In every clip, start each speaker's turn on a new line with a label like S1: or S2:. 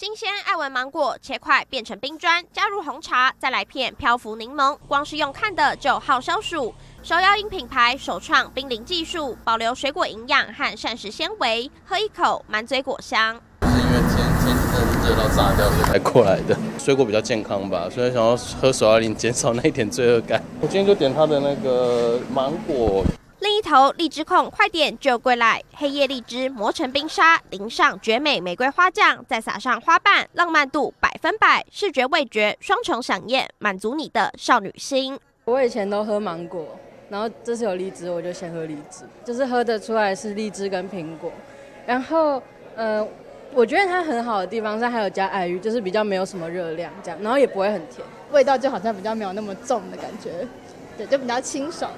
S1: 新鲜爱文芒果切块变成冰砖，加入红茶，再来片漂浮柠檬，光是用看的就好消暑。手摇饮品牌首创冰淋技术，保留水果营养和膳食纤维，喝一口满嘴果香。
S2: 是因为天天真的是热到炸掉，所以才过来的。水果比较健康吧，所以想要喝手摇饮，减少那一点罪恶感。我今天就点它的那个芒果。
S1: 另一头，荔枝控快点就归来，黑叶荔枝磨成冰沙，淋上绝美玫瑰花酱，再撒上花瓣，浪漫度百分百，视觉味觉双重享宴，满足你的少女心。
S3: 我以前都喝芒果，然后这次有荔枝，我就先喝荔枝，就是喝得出来是荔枝跟苹果。然后，呃，我觉得它很好的地方是还有加爱玉，就是比较没有什么热量这样，然后也不会很甜，
S4: 味道就好像比较没有那么重的感觉，对，就比较清爽。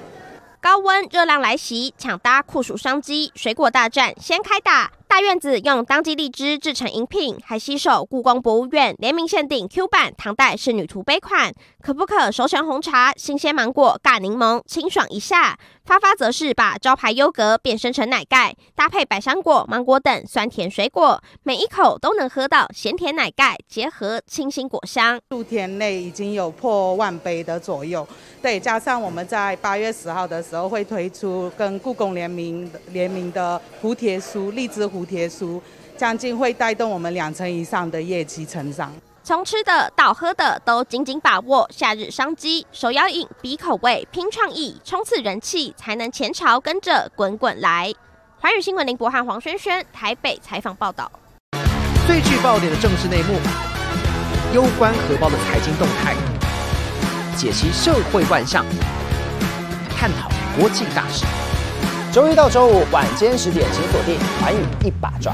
S1: 高温热浪来袭，抢搭酷暑商机，水果大战先开打。大院子用当季荔枝制成饮品，还携手故宫博物院联名限定 Q 版唐代仕女图杯款，可不可熟成红茶、新鲜芒果、尬柠檬，清爽一下。发发则是把招牌优格变身成奶盖，搭配百香果、芒果等酸甜水果，每一口都能喝到咸甜奶盖结合清新果香。
S5: 数天内已经有破万杯的左右，对，加上我们在八月十号的时候会推出跟故宫联名联名的蝴蝶酥荔枝蝴蝶酥，将近会带动我们两成以上的业绩成长。
S1: 从吃的到喝的都紧紧把握夏日商机，手摇饮比口味拼创意，冲刺人气，才能前潮跟着滚滚来。环宇新闻林博汉、黄轩轩台北采访报道。
S6: 最具爆点的政治内幕，攸关荷包的财经动态，解析社会万象，探讨国际大事。周一到周五晚间十点，请锁定环宇一把抓。